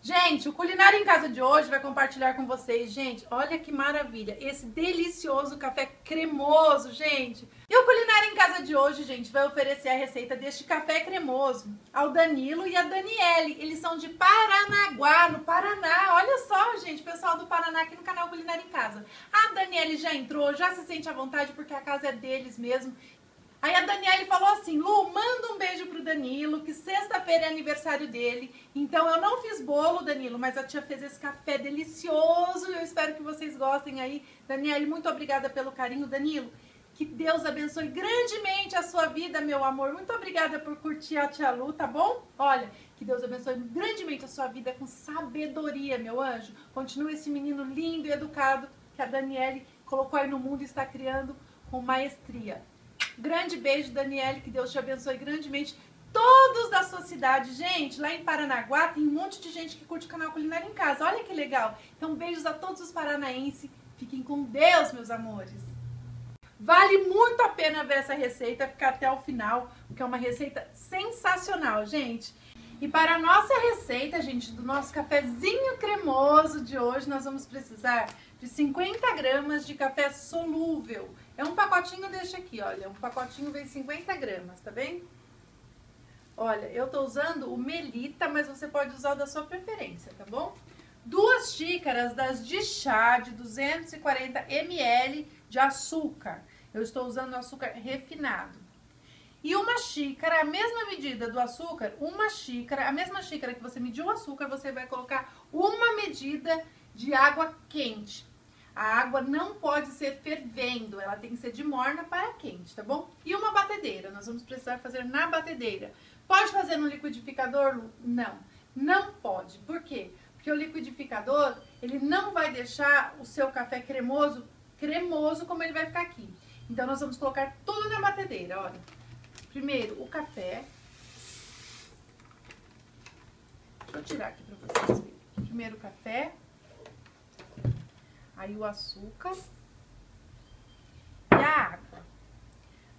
Gente, o Culinário em Casa de hoje vai compartilhar com vocês, gente, olha que maravilha, esse delicioso café cremoso, gente. E o Culinário em Casa de hoje, gente, vai oferecer a receita deste café cremoso ao Danilo e a Daniele. Eles são de Paranaguá, no Paraná. Olha só, gente, pessoal do Paraná aqui no canal Culinário em Casa. A Daniele já entrou, já se sente à vontade porque a casa é deles mesmo. Aí a Daniele falou assim, Lu, manda um beijo pro Danilo, que sexta-feira é aniversário dele. Então eu não fiz bolo, Danilo, mas a tia fez esse café delicioso. Eu espero que vocês gostem aí. Daniele, muito obrigada pelo carinho, Danilo. Que Deus abençoe grandemente a sua vida, meu amor. Muito obrigada por curtir a tia Lu, tá bom? Olha, que Deus abençoe grandemente a sua vida com sabedoria, meu anjo. Continue esse menino lindo e educado que a Daniele colocou aí no mundo e está criando com maestria. Grande beijo, Daniele, que Deus te abençoe grandemente. Todos da sua cidade, gente, lá em Paranaguá tem um monte de gente que curte o canal Culinária em Casa. Olha que legal. Então, beijos a todos os paranaenses. Fiquem com Deus, meus amores. Vale muito a pena ver essa receita, ficar até o final, porque é uma receita sensacional, gente. E para a nossa receita, gente, do nosso cafezinho cremoso de hoje, nós vamos precisar de 50 gramas de café solúvel. É um pacotinho desse aqui, olha. Um pacotinho vem 50 gramas, tá bem? Olha, eu tô usando o Melita, mas você pode usar o da sua preferência, tá bom? Duas xícaras das de chá de 240 ml de açúcar. Eu estou usando açúcar refinado. E uma xícara, a mesma medida do açúcar, uma xícara, a mesma xícara que você mediu o açúcar, você vai colocar uma medida de água quente. A água não pode ser fervendo, ela tem que ser de morna para quente, tá bom? E uma batedeira, nós vamos precisar fazer na batedeira. Pode fazer no liquidificador? Não, não pode. Por quê? Porque o liquidificador, ele não vai deixar o seu café cremoso, cremoso como ele vai ficar aqui. Então, nós vamos colocar tudo na batedeira, olha. Primeiro, o café. Deixa eu tirar aqui para vocês verem. Primeiro o café aí o açúcar e a água.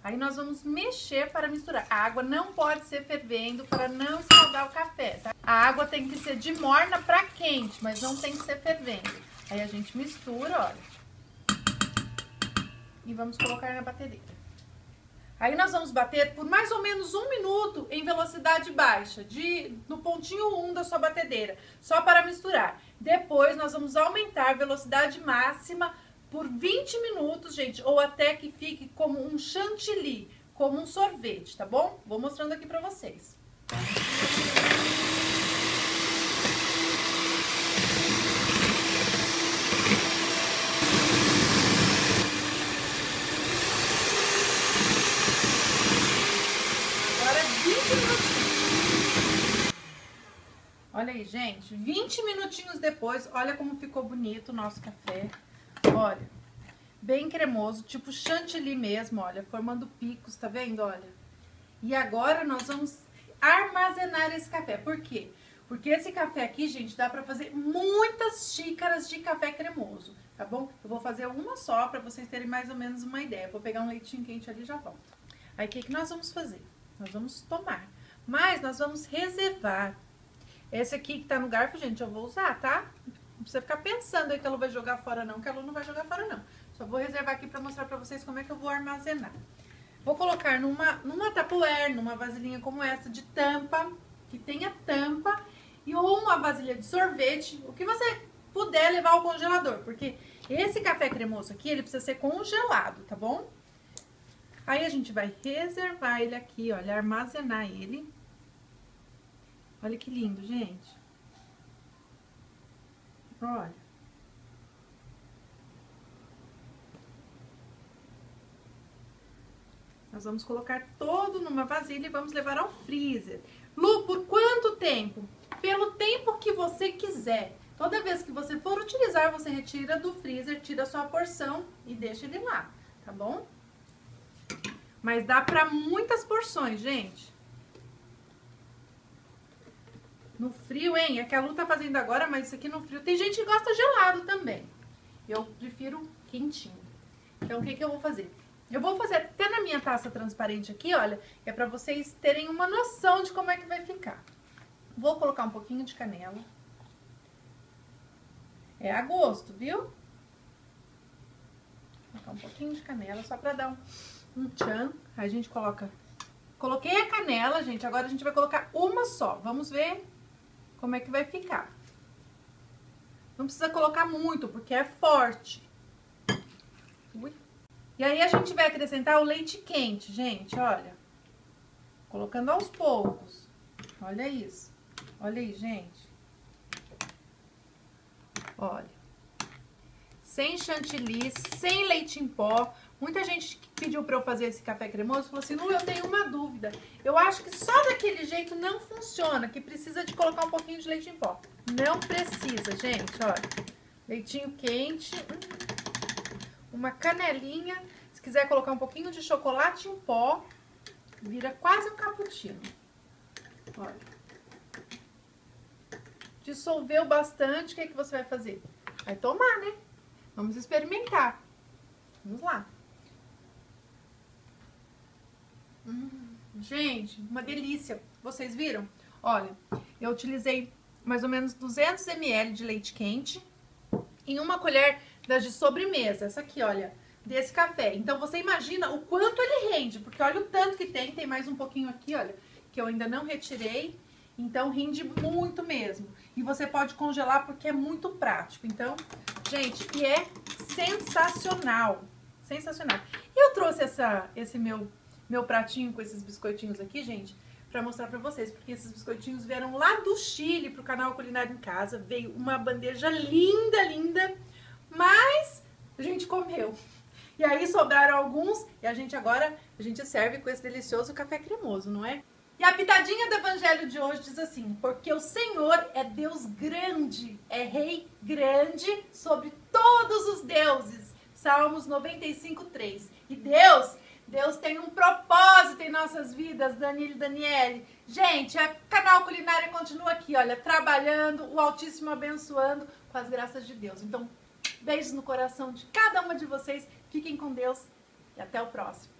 Aí nós vamos mexer para misturar. A água não pode ser fervendo para não escaldar o café, tá? A água tem que ser de morna para quente, mas não tem que ser fervendo. Aí a gente mistura, olha. E vamos colocar na batedeira. Aí nós vamos bater por mais ou menos um minuto em velocidade baixa, de, no pontinho 1 um da sua batedeira, só para misturar. Depois nós vamos aumentar a velocidade máxima por 20 minutos, gente, ou até que fique como um chantilly, como um sorvete, tá bom? Vou mostrando aqui pra vocês. Olha aí, gente, 20 minutinhos depois, olha como ficou bonito o nosso café. Olha, bem cremoso, tipo chantilly mesmo, olha, formando picos, tá vendo? Olha. E agora nós vamos armazenar esse café. Por quê? Porque esse café aqui, gente, dá pra fazer muitas xícaras de café cremoso, tá bom? Eu vou fazer uma só pra vocês terem mais ou menos uma ideia. Vou pegar um leitinho quente ali e já volto. Aí, o que, que nós vamos fazer? Nós vamos tomar. Mas nós vamos reservar esse aqui que tá no garfo, gente, eu vou usar, tá? Não precisa ficar pensando aí que ela vai jogar fora não, que ela não vai jogar fora não. Só vou reservar aqui pra mostrar pra vocês como é que eu vou armazenar. Vou colocar numa, numa tapuer, numa vasilhinha como essa, de tampa, que tenha tampa, e ou uma vasilha de sorvete, o que você puder levar ao congelador, porque esse café cremoso aqui, ele precisa ser congelado, tá bom? Aí a gente vai reservar ele aqui, olha, armazenar ele Olha que lindo, gente. Olha. Nós vamos colocar todo numa vasilha e vamos levar ao freezer. Lu, por quanto tempo? Pelo tempo que você quiser. Toda vez que você for utilizar, você retira do freezer, tira a sua porção e deixa ele lá, tá bom? Mas dá pra muitas porções, gente. No frio, hein? É que a Lu tá fazendo agora, mas isso aqui no frio. Tem gente que gosta gelado também. Eu prefiro quentinho. Então, o que que eu vou fazer? Eu vou fazer até na minha taça transparente aqui, olha, é pra vocês terem uma noção de como é que vai ficar. Vou colocar um pouquinho de canela. É a gosto, viu? Vou colocar um pouquinho de canela só pra dar um, um tchan. Aí a gente coloca... Coloquei a canela, gente. Agora a gente vai colocar uma só. Vamos ver como é que vai ficar. Não precisa colocar muito, porque é forte. Ui. E aí a gente vai acrescentar o leite quente, gente, olha. Colocando aos poucos. Olha isso. Olha aí, gente. Olha. Sem chantilly, sem leite em pó. Muita gente pediu para eu fazer esse café cremoso falou assim: Lu, eu tenho uma dúvida. Eu acho que só daquele jeito não funciona, que precisa de colocar um pouquinho de leite em pó. Não precisa, gente, olha. Leitinho quente. Uma canelinha. Se quiser colocar um pouquinho de chocolate em pó, vira quase um cappuccino. Olha. Dissolveu bastante, o que, é que você vai fazer? Vai tomar, né? Vamos experimentar. Vamos lá. Hum, gente, uma delícia. Vocês viram? Olha, eu utilizei mais ou menos 200 ml de leite quente em uma colher das de sobremesa. Essa aqui, olha, desse café. Então, você imagina o quanto ele rende, porque olha o tanto que tem. Tem mais um pouquinho aqui, olha, que eu ainda não retirei. Então, rende muito mesmo. E você pode congelar porque é muito prático. Então, gente, e é sensacional. Sensacional. Eu trouxe essa, esse meu, meu pratinho com esses biscoitinhos aqui, gente, para mostrar para vocês, porque esses biscoitinhos vieram lá do Chile pro canal Culinário em Casa. Veio uma bandeja linda, linda, mas a gente comeu. E aí sobraram alguns e a gente agora a gente serve com esse delicioso café cremoso, não é? E a pitadinha do evangelho de hoje diz assim: Porque o Senhor é Deus grande, é Rei grande sobre todos os deuses. Salmos 95, 3. E Deus, Deus tem um propósito em nossas vidas, Danilo e Daniele. Gente, a canal Culinária continua aqui, olha, trabalhando, o Altíssimo abençoando com as graças de Deus. Então, beijos no coração de cada uma de vocês. Fiquem com Deus e até o próximo.